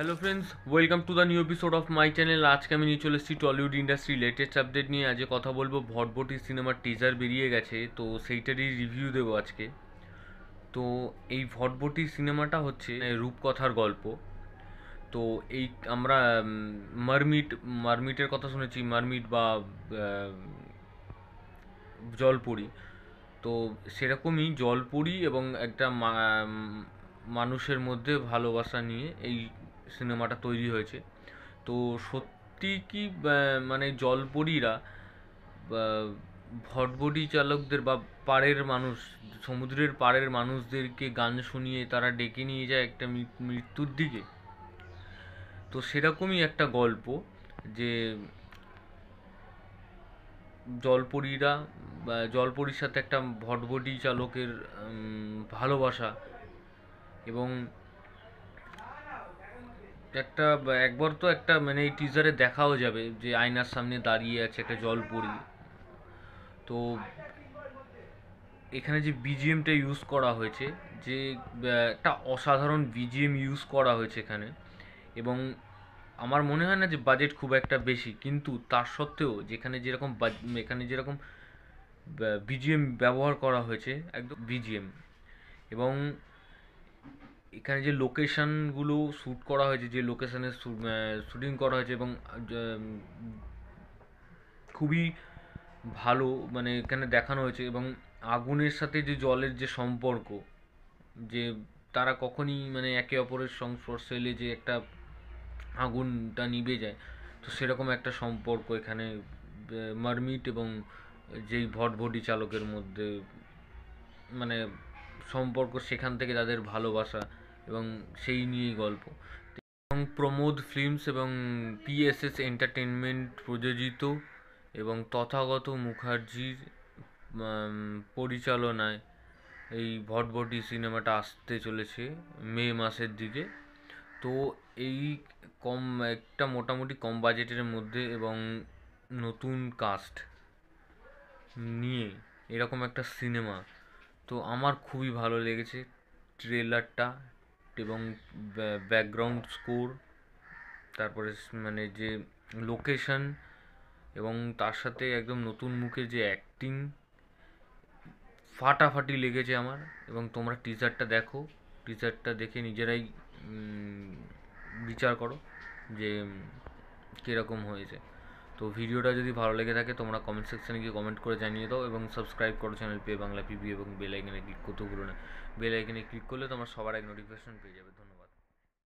Hello friends welcome to the new episode of my channel আজকে আমি নিয়ে চলে এসেছি টলিউড ইন্ডাস্ট্রি লেটেস্ট আপডেট নিয়ে। আজকে কথা বলব ভটভটি সিনেমার টিজার বেরিয়ে গেছে, তো সেইটারই রিভিউ দেবো আজকে। তো এই ভটভটি সিনেমাটা হচ্ছে রূপকথার গল্প। তো এই আমরা মারমিট, মারমিটের কথা শুনেছি, মারমিট বা জলপরি। তো সেরকমই জলপরি এবং একটা মানুষের মধ্যে ভালোবাসা নিয়ে এই সিনেমাটা তৈরি হয়েছে। তো সত্যি কি মানে জলপরীরা ভটভটি চালকদের বা পাড়ের মানুষ, সমুদ্রের পাড়ের মানুষদেরকে গান শুনিয়ে তারা ডেকে নিয়ে যায় একটা মৃত্যুর দিকে? তো সেরকমই একটা গল্প যে জলপরীরা জলপরীর সাথে একটা ভটভটি চালকের ভালোবাসা এবং একটা, একবার তো একটা মানে এই টিজারে দেখাও যাবে যে আয়নার সামনে দাঁড়িয়ে আছে একটা জলপরী। তো এখানে যে বিজিএমটা ইউজ করা হয়েছে, যে একটা অসাধারণ বিজিএম ইউজ করা হয়েছে এখানে। এবং আমার মনে হয় না যে বাজেট খুব একটা বেশি, কিন্তু তার সত্ত্বেও যেখানে যেরকম এখানে যেরকম বিজিএম ব্যবহার করা হয়েছে, একদম বিজিএম এবং এখানে যে লোকেশনগুলো শ্যুট করা হয়েছে, যে লোকেশনে শুটিং করা হয়েছে এবং খুবই ভালো মানে এখানে দেখানো হয়েছে এবং আগুনের সাথে যে জলের যে সম্পর্ক, যে তারা কখনই মানে একে অপরের সংস্পর্শে এলে যে একটা আগুনটা নিভে যায়, তো সেরকম একটা সম্পর্ক এখানে মারমিট এবং যেই ভটভটি চালকের মধ্যে মানে সম্পর্ক সেখান থেকে তাদের ভালোবাসা এবং সেই নিয়েই গল্প। এবং প্রমোদ ফিল্মস এবং পিএসএস এন্টারটেনমেন্ট প্রযোজিত এবং তথাগত মুখার্জির পরিচালনায় এই ভটভটি সিনেমাটা আসতে চলেছে মে মাসের দিকে। তো এই কম, একটা মোটামুটি কম বাজেটের মধ্যে এবং নতুন কাস্ট নিয়ে এরকম একটা সিনেমা তো আমার খুবই ভালো লেগেছে ট্রেলারটা এবং ব্যাকগ্রাউন্ড স্কোর তারপরে মানে যে লোকেশন এবং তার সাথে একদম নতুন মুখে যে অ্যাক্টিং ফাটাফাটি লেগেছে আমার এবং তোমরা টিজারটা দেখো টিজারটা দেখে নিজেরাই বিচার করো যে কীরকম হয়েছে। তো ভিডিওটা যদি ভালো লেগে থাকে, তোমরা কমেন্ট সেকশানে গিয়ে কমেন্ট করে জানিয়ে দাও এবং সাবস্ক্রাইব করো চ্যানেল পে বাংলা পিবি এবং বেল আইকনে ক্লিক করতে ভুলো না। বেল আইকনে ক্লিক করলে তোমার সবার এক নোটিফিকেশন পেয়ে যাবে। ধন্যবাদ।